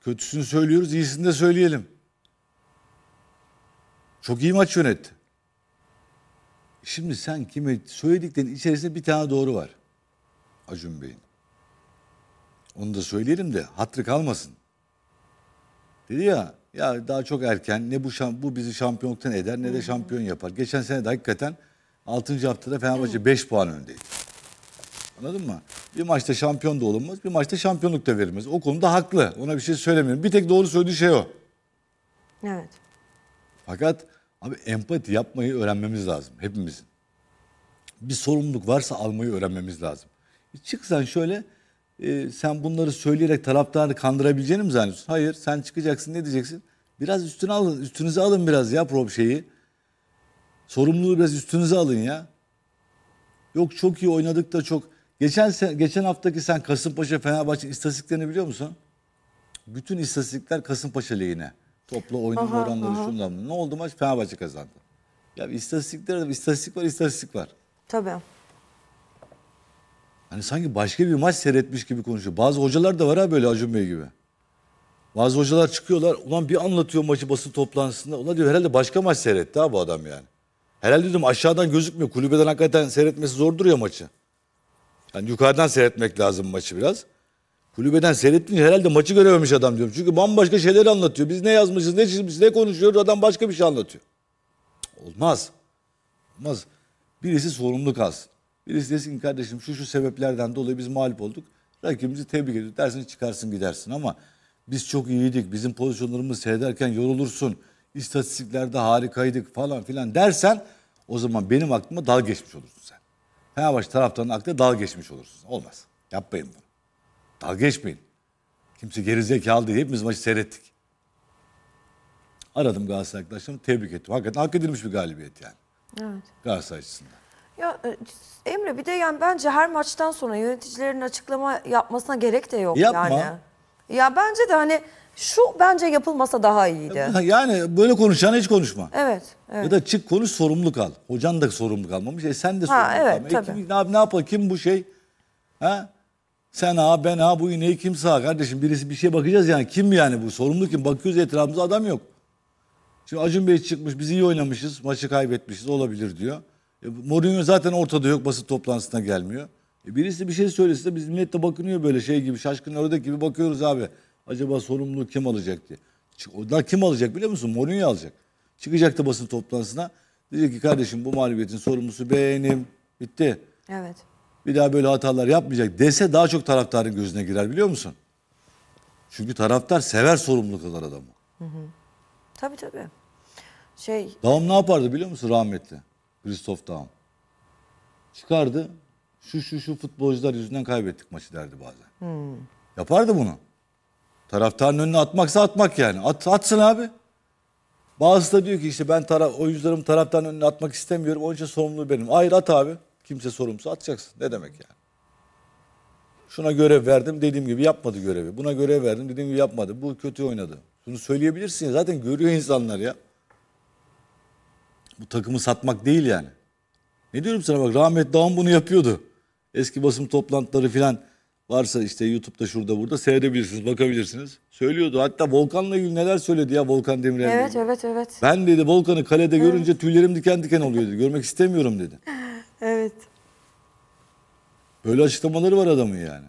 Kötüsünü söylüyoruz, iyisini de söyleyelim. Çok iyi maç yönetti. Şimdi sen kime söylediklerinin içerisinde bir tane doğru var. Acun Bey'in. Onu da söyleyelim de hatırı kalmasın. Dedi ya ya daha çok erken ne bu şam- bu bizi şampiyonluktan eder ne de şampiyon yapar. Geçen sene de hakikaten 6. haftada Fenerbahçe 5 puan öndeydi. Anladın mı? Bir maçta şampiyon da olunmaz, bir maçta şampiyonluk da verilmez. O konuda haklı. Ona bir şey söylemiyorum. Bir tek doğru söylediği şey o. Evet. Fakat abi empati yapmayı öğrenmemiz lazım hepimizin. Bir sorumluluk varsa almayı öğrenmemiz lazım. Çıksan şöyle e, sen bunları söyleyerek taraftarı kandırabileceğini mi zannediyorsun? Hayır sen çıkacaksın ne diyeceksin? Biraz üstüne alın, üstünüze alın biraz ya prop şeyi. Sorumluluğu biraz üstünüze alın ya. Yok çok iyi oynadık da çok. Geçen sen, geçen haftaki sen Kasımpaşa Fenerbahçe istatistiklerini biliyor musun? Bütün istatistikler Kasımpaşa lehine. Topla oynama Aha, oranları aha. şundan. Ne oldu maç? Fenerbahçe kazandı. Ya istatistiklerde istatistik var, istatistik var. Tabii. Hani sanki başka bir maç seyretmiş gibi konuşuyor. Bazı hocalar da var ha böyle Acun Bey gibi. Bazı hocalar çıkıyorlar. Ulan bir anlatıyor maçı basın toplantısında. Ulan diyor herhalde başka maç seyretti ha bu adam yani. Herhalde dedim aşağıdan gözükmüyor. Kulübeden hakikaten seyretmesi zordur ya maçı. Yani yukarıdan seyretmek lazım maçı biraz. Kulübeden seyrettince herhalde maçı görememiş adam diyorum. Çünkü bambaşka şeyleri anlatıyor. Biz ne yazmışız, ne çizmişiz, ne konuşuyoruz adam başka bir şey anlatıyor. Olmaz. Olmaz. Birisi sorumluluk alsın. Birisi desin ki kardeşim şu şu sebeplerden dolayı biz mağlup olduk. Rakibimizi tebrik ediyoruz. Dersini çıkarsın gidersin ama biz çok iyiydik. Bizim pozisyonlarımızı seyrederken yorulursun. İstatistiklerde harikaydık falan filan dersen o zaman benim aklıma dal geçmiş olursun sen. Fenerbahçe taraftarının aklına dal geçmiş olursun. Olmaz. Yapmayın bunu. Dal geçmeyin. Kimse gerizekalı değil. Hepimiz maçı seyrettik. Aradım Galatasaray arkadaşlarımı tebrik ettim. Hakikaten hak edilmiş bir galibiyet yani. Evet. Galatasaray açısından. Ya e, Emre bir de yani bence her maçtan sonra yöneticilerin açıklama yapmasına gerek de yok Yapma. yani. Ya bence de hani şu bence yapılmasa daha iyiydi. Yani böyle konuşacağına hiç konuşma. Evet. evet. Ya da çık konuş sorumluluk al. Hocan da sorumluluk almamış. E sen de Ha, sorumluluk evet, alma. E kim- ne, ne yapalım? Kim bu şey? Ha? Sen ha ben ha bu iğneyi kim sağ kardeşim? Birisi bir şeye bakacağız yani. Kim yani bu? Sorumlu kim? Bakıyoruz etrafımıza adam yok. Şimdi Acun Bey çıkmış biz iyi oynamışız. Maçı kaybetmişiz olabilir diyor. E, Mourinho zaten ortada yok basın toplantısına gelmiyor. E, birisi bir şey söylese de biz millet de bakınıyor böyle şey gibi şaşkın ördek gibi bakıyoruz abi. Acaba sorumluluğu kim alacak diye. Onlar kim alacak biliyor musun? Mourinho alacak. Çıkacak da basın toplantısına. Diyecek ki kardeşim bu mağlubiyetin sorumlusu benim. Bitti. Evet. Bir daha böyle hatalar yapmayacak dese daha çok taraftarın gözüne girer biliyor musun? Çünkü taraftar sever sorumluluk alır adamı. Tabii tabii. Şey Daum ne yapardı biliyor musun rahmetli? Christoph Daum. Çıkardı. Şu şu şu futbolcular yüzünden kaybettik maçı derdi bazen. Yapardı bunu. Taraftarın önüne atmaksa atmak yani. At, atsın abi. Bazısı da diyor ki işte ben tara oyuncularımı taraftarın önüne atmak istemiyorum. Onun için sorumluluğu benim. Hayır at abi. Kimse sorumlusu atacaksın. Ne demek yani? Şuna görev verdim dediğim gibi yapmadı görevi. Buna görev verdim dediğim gibi yapmadı. Bu kötü oynadı. Bunu söyleyebilirsin ya. Zaten görüyor insanlar ya. Bu takımı satmak değil yani. Ne diyorum sana bak rahmet Dağım bunu yapıyordu. Eski basın toplantıları filan varsa işte YouTube'da şurada burada seyredebilirsiniz, bakabilirsiniz. Söylüyordu. Hatta Volkan'la ilgili neler söyledi ya Volkan Demirel. evet evet evet. Ben dedi Volkan'ı kalede görünce tüylerim diken diken oluyor dedi. Görmek istemiyorum dedi. Evet. Böyle açıklamaları var adamın yani.